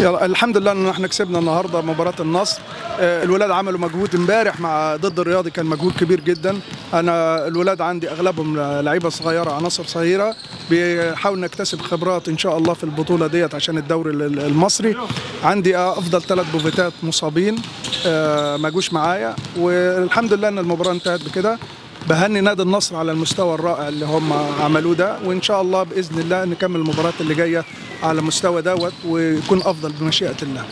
يلا الحمد لله ان إحنا كسبنا النهارده مباراة النصر. آه، الولاد عملوا مجهود امبارح مع ضد الرياضي كان مجهود كبير جدا. أنا الولاد عندي أغلبهم لعيبة صغيرة عناصر صغيرة. بيحاول نكتسب خبرات إن شاء الله في البطولة ديت عشان الدوري ال- المصري. عندي أفضل ثلاث بوفيتات مصابين آه، ما جوش معايا. والحمد لله إن المباراة انتهت بكده. بهني نادي النصر على المستوى الرائع اللي هم عملوه ده. وإن شاء الله بإذن الله نكمل المباريات اللي جاية على المستوى دوت ويكون أفضل بمشيئة الله.